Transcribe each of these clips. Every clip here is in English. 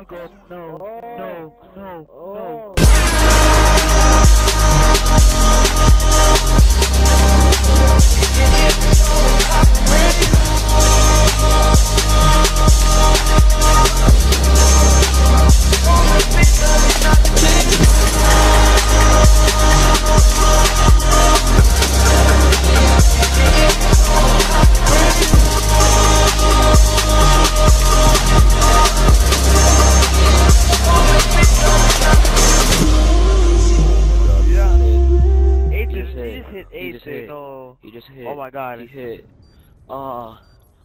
on, No, no, no, no. Oh. God. He hit. Uh. Uh.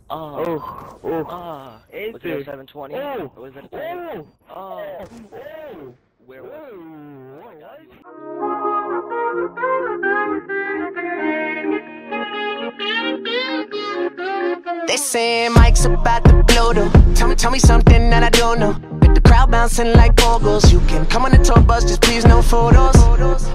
Oh, oh. Uh. Eight Was it a 720? Oh. Was it a 10? Oh. Oh. Oh. Where was it? Oh. Oh my God. They say Mike's about to blow though. Tell me, tell me something that I don't know. With the crowd bouncing like pogos. You can come on the tour bus, just please no photos.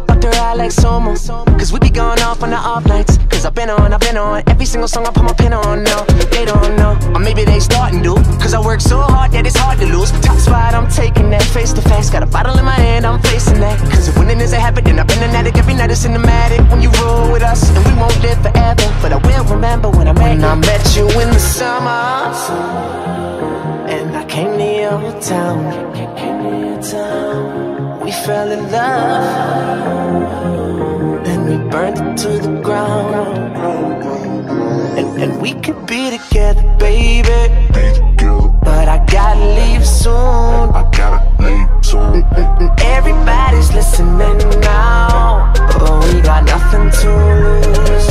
But they're out like Somo. Cause we be going off on the off nights. Cause I've been on, I've been on. Every single song I put my pin on. No, they don't know. Or maybe they starting to. Cause I work so hard that it's hard to lose. Top spot, I'm taking that face to face. Got a bottle in my hand, I'm facing that. Cause if winning is a habit, then I've been an addict. Every night it's cinematic. When you roll with us, and we won't live forever. But I will remember when I met when I met you in the summer. And I came to your town. We fell in love. And we burned it to the ground. And, and we could be together, baby. But I gotta leave soon. I gotta leave soon. Everybody's listening now. But we got nothing to lose.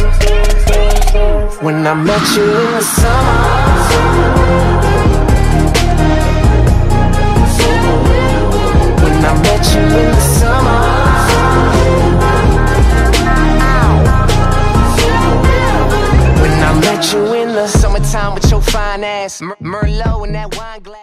When I met you in the summer. You in the summertime with your fine ass, Mer- Merlot and that wine glass.